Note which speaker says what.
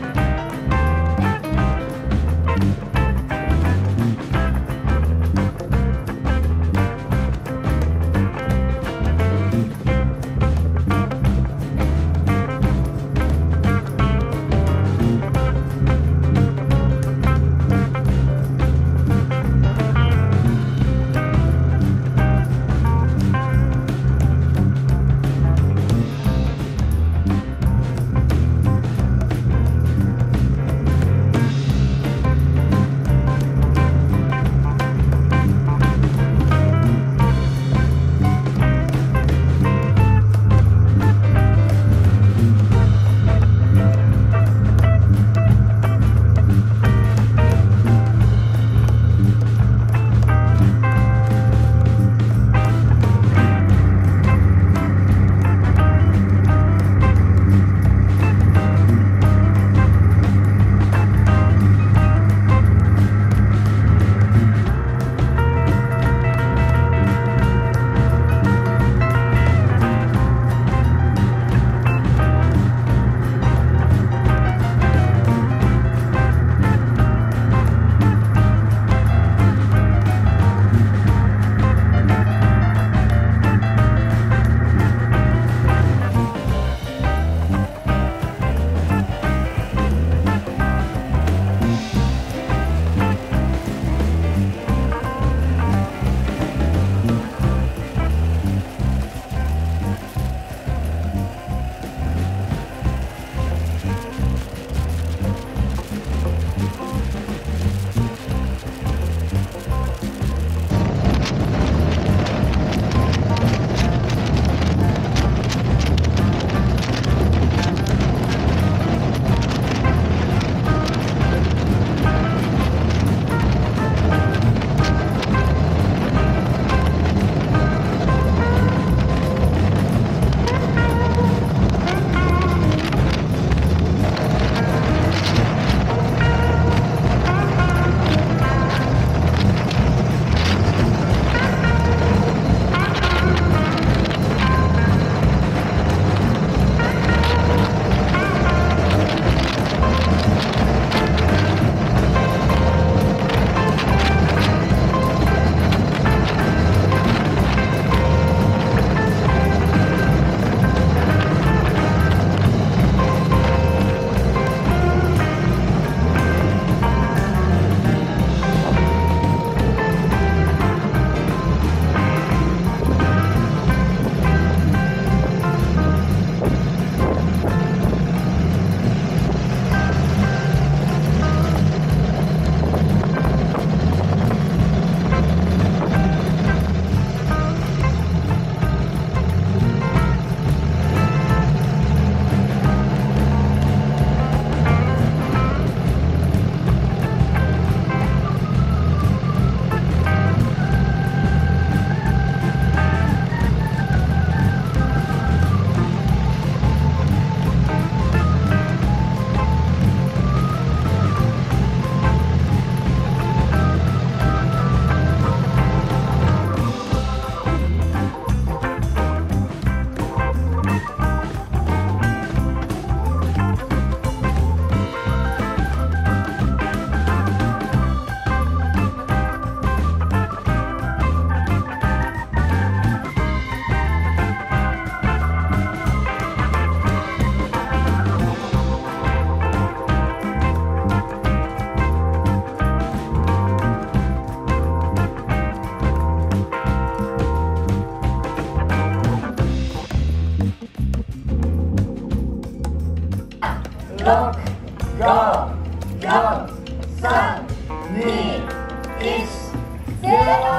Speaker 1: Bye. 6, 5, 4, 3, 2, 1, 0!